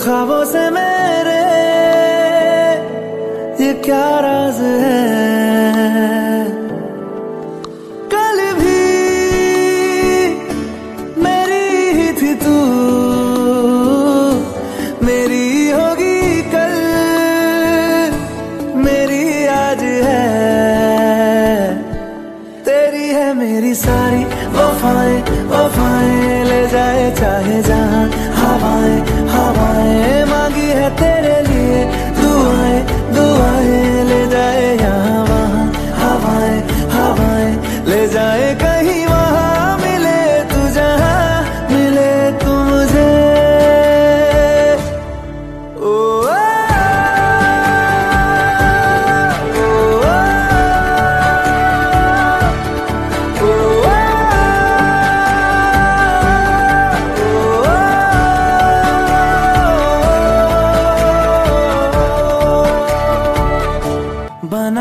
खाबों से मेरे ये क्या राज है? कल भी मेरी ही थी तू, मेरी होगी कल मेरी आज है। तेरी है मेरी सारी, वफाएँ वफाएँ ले जाए चाहे जहाँ, हवाएँ। हवाएँ मांगी